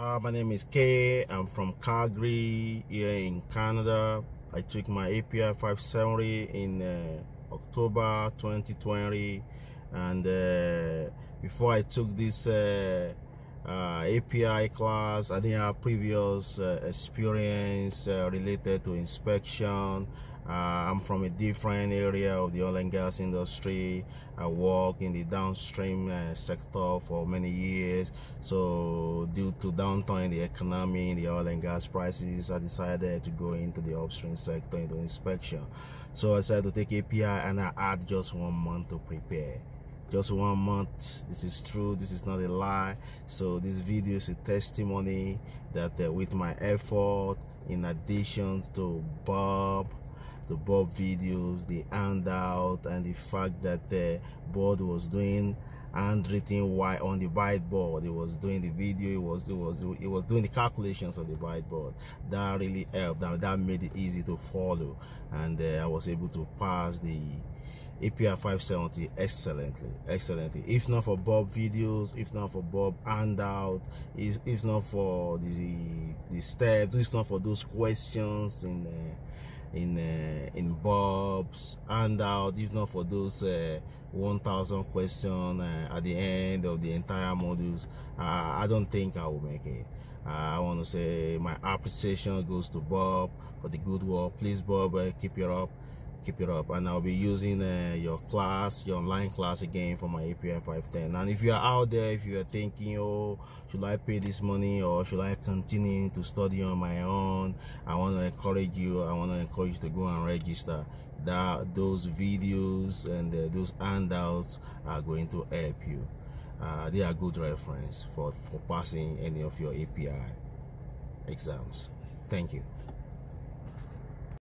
Uh, my name is Kay. I'm from Calgary here in Canada. I took my API 570 in uh, October 2020 and uh, before I took this uh, uh, API class. I didn't have previous uh, experience related to inspection. Uh, I'm from a different area of the oil and gas industry. I work in the downstream uh, sector for many years. So due to downturn in the economy, in the oil and gas prices, I decided to go into the upstream sector, into inspection. So I decided to take API and I had just one month to prepare just one month this is true this is not a lie so this video is a testimony that uh, with my effort in addition to bob the bob videos the handout and the fact that the board was doing handwritten white on the whiteboard. It was doing the video it was it was it was doing the calculations on the whiteboard. That really helped that, that made it easy to follow. And uh, i was able to pass the API 570 excellently, excellently. If not for Bob videos, if not for Bob handout, if, if not for the the steps, if not for those questions in uh, in uh, in Bob's handout, if not for those uh, 1,000 questions uh, at the end of the entire modules, I don't think I will make it. I want to say my appreciation goes to Bob for the good work. Please, Bob, uh, keep it up keep it up. And I'll be using uh, your class your online class again for my API 510 and if you are out there if you are thinking oh should I pay this money or should I continue to study on my own? I want to encourage you I want to encourage you to go and register. That those videos and uh, those handouts are going to help you. Uh, they are good reference for for passing any of your API exams. Thank you